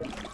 you